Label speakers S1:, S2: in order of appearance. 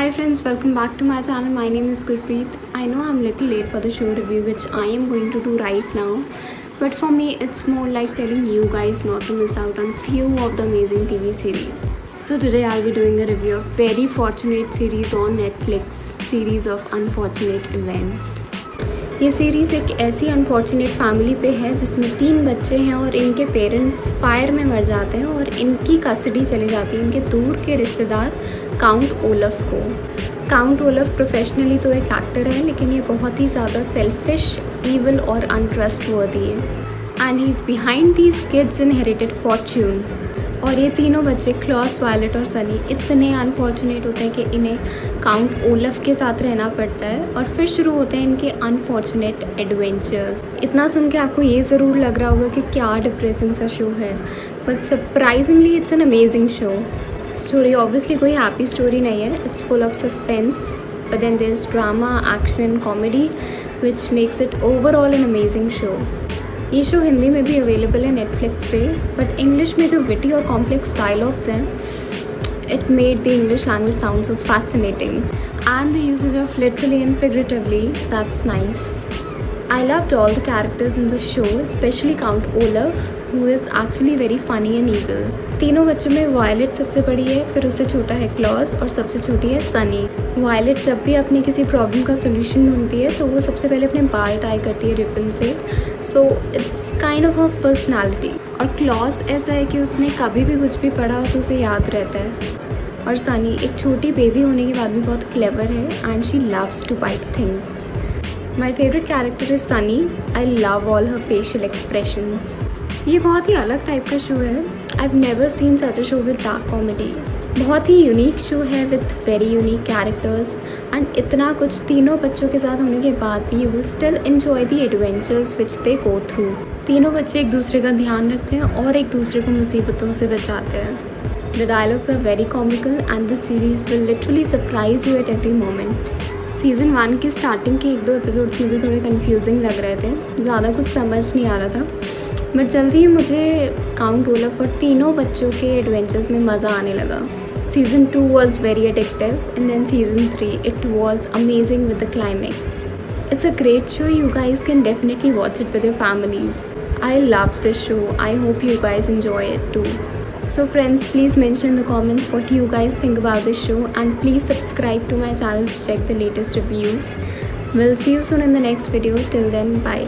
S1: Hi friends, welcome back to my channel. My name is Gurpreet. I know I'm a little late for the show review which I am going to do right now. But for me, it's more like telling you guys not to miss out on few of the amazing TV series. So today I'll be doing a review of Very Fortunate series on Netflix, series of unfortunate events. ये series एक ऐसी unfortunate family पे है जिसमें तीन बच्चे हैं और इनके पेरेंट्स फायर में मर जाते हैं और इनकी कस्टडी चली जाती है इनके दूर के रिश्तेदार काउंट ओलफ को। काउंट ओलफ प्रोफेशनली तो एक एक्टर है, लेकिन ये बहुत ही ज़्यादा सेल्फिश ईवल और अनट्रस्ट वर्दी है। And he is behind these kids inherited fortune और ये तीनों बच्चे क्लॉस वायलेट और सनी इतने अनफॉर्चुनेट होते हैं कि इन्हें काउंट ओलफ के साथ रहना पड़ता है और फिर शुरू होते हैं इनके अनफॉर्चुनेट एडवेंचर्स इतना सुन के आपको ये ज़रूर लग रहा होगा कि क्या डिप्रेसिंग सा शो है but surprisingly it's an amazing show story obviously कोई हैप्पी स्टोरी नहीं है it's full of suspense but there is drama action and comedy which makes it overall an amazing show ये शो हिंदी में भी available है Netflix पे but English में जो विटी और कॉम्प्लेक्स डायलॉग्स हैं it made the English language sound so fascinating and the usage of literally and figuratively that's nice. I loved all the characters in the show, especially Count Olaf, who is actually very funny and eagle तीनों बच्चों में violet सबसे बड़ी है, फिर उससे छोटा है क्लॉज और सबसे छोटी है सनी वायलेट जब भी अपनी किसी प्रॉब्लम का सोल्यूशन ढूंढती है तो वो सबसे पहले अपने बाल टाई करती है रिबन से. So it's kind of a personality और क्लॉज ऐसा है कि उसने कभी भी कुछ भी पढ़ा हो तो उसे याद रहता है. और सनी एक छोटी बेबी होने के बाद भी बहुत क्लेवर है and she loves to bite things my favourite character is Sunny I love all her facial expressions ये बहुत ही अलग टाइप का शो है। I have never seen such a show with dark comedy बहुत ही यूनिक शो है with very unique characters and इतना कुछ तीनों बच्चों के साथ होने के बाद भी you will still enjoy the adventures which they go through तीनों बच्चे एक दूसरे का ध्यान रखते हैं और एक दूसरे को मुसीबतों से बचाते हैं। The dialogues are very comical and the series will literally surprise you at every moment season one के स्टार्टिंग के एक दो एपिसोड्स मुझे थोड़े कन्फ्यूजिंग लग रहे थे। ज़्यादा कुछ समझ नहीं आ रहा था। बट जल्दी ही मुझे काउंट ओलफ और तीनों बच्चों के एडवेंचर्स में मज़ा आने लगा। Season two was very addictive and then season three it was amazing with the climax it's a great show you guys can definitely watch it with your families I love this show I hope you guys enjoy it too so friends please mention in the comments what you guys think about this show and please subscribe to my channel to check the latest reviews will see you soon in the next video till then bye